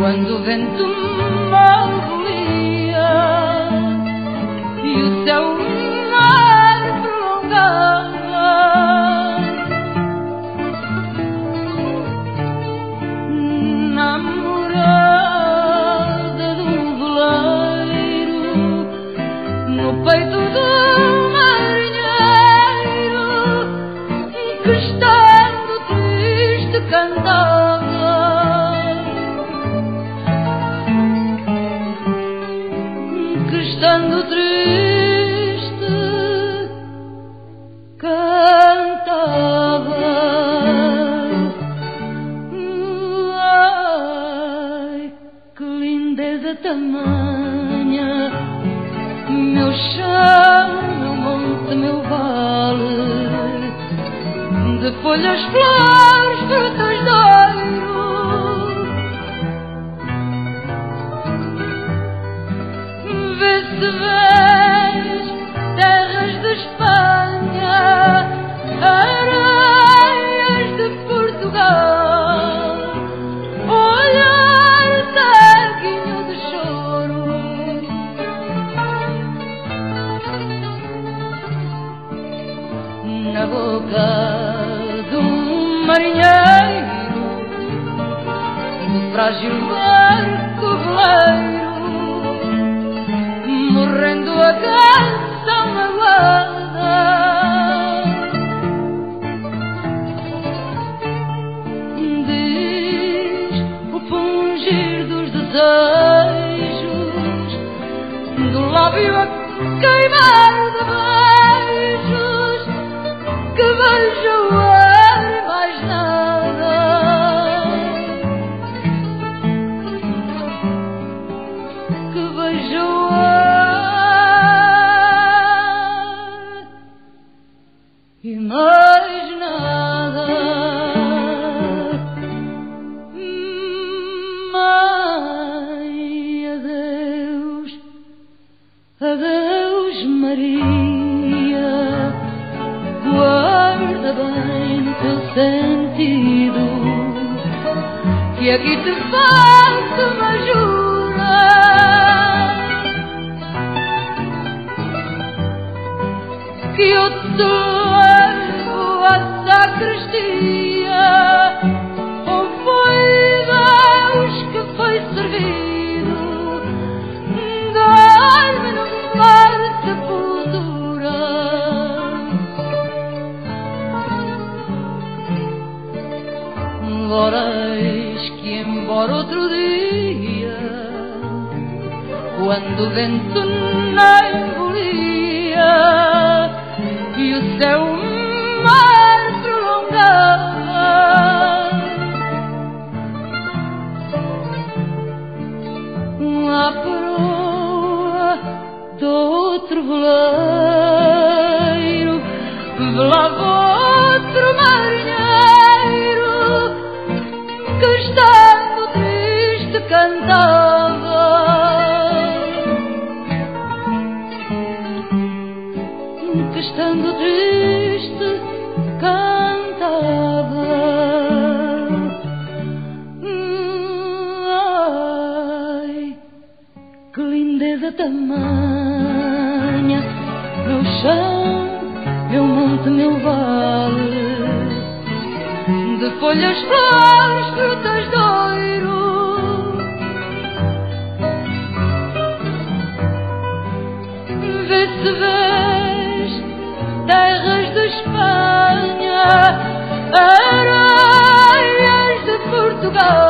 o vento mal volia e o céu mar tamanha, meu chão, meu monte, meu vale, de folhas, flores, marinheiro, do frágil barco veleiro morrendo a canção magoada. Diz o pungir dos desejos, do lábio a queimar de beijos, sentido. Que aqui te faço embora outro dia Quando o vento não engolia E o céu mar prolongava A proa do outro veleiro Velava outro marinheiro tristeza tamanha. Meu chão, meu monte, meu vale, de folhas, flores, frutas, doiro. Vê se vês terras de Espanha, areias de Portugal.